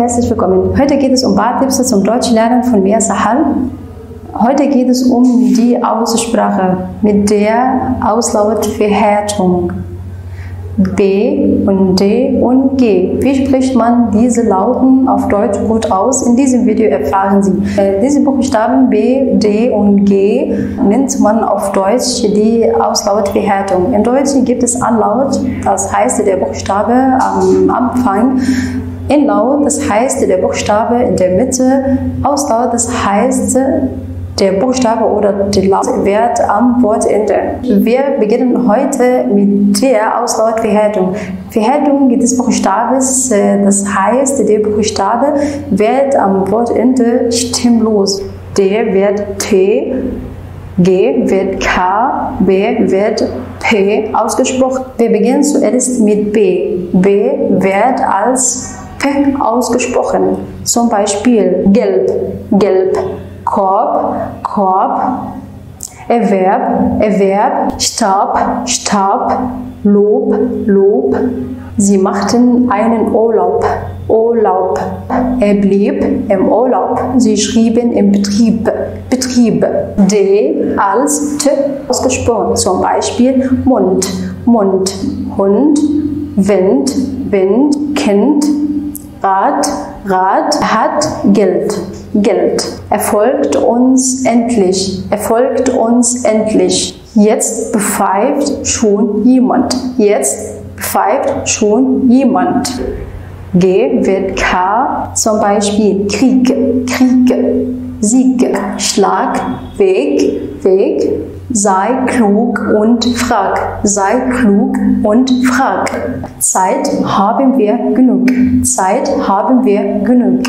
herzlich willkommen. Heute geht es um Bartipps zum Deutschlernen von Mia Sahal. Heute geht es um die Aussprache mit der Auslautverhärtung. B und D und G. Wie spricht man diese Lauten auf Deutsch gut aus? In diesem Video erfahren Sie. Äh, diese Buchstaben B, D und G nennt man auf Deutsch die Auslautverhärtung. In Deutsch gibt es Anlaut, das heißt der Buchstabe am Anfang. Inlaut, das heißt der Buchstabe in der Mitte. Auslaut, das heißt der Buchstabe oder der Lautwert am Wortende. Wir beginnen heute mit der Auslautverhärtung. Verhärtung des Buchstabes, äh, das heißt, der Buchstabe wird am Wortende stimmlos. Der wird T, G wird K, B wird P ausgesprochen. Wir beginnen zuerst mit B. B wird als P ausgesprochen. Zum Beispiel gelb, gelb. Korb, Korb, Erwerb, Erwerb, Stab, Stab, Lob, Lob. Sie machten einen Urlaub, Urlaub. Er blieb im Urlaub. Sie schrieben im Betrieb, Betrieb. D als T ausgesprochen. Zum Beispiel Mund, Mund, Hund, Wind, Wind, Kind, Rad, Rad, hat Geld. Geld. Erfolgt uns endlich. Erfolgt uns endlich. Jetzt pfeift schon jemand. Jetzt pfeift schon jemand. G wird K, zum Beispiel Krieg, Krieg, Sieg, Schlag, Weg, Weg, sei klug und frag, sei klug und frag. Zeit haben wir genug, Zeit haben wir genug.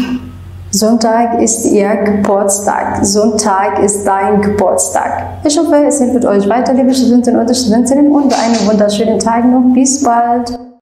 Sonntag ist Ihr Geburtstag. Sonntag ist dein Geburtstag. Ich hoffe, es hilft euch weiter, liebe Studenten und Studentinnen, und einen wunderschönen Tag noch. Bis bald.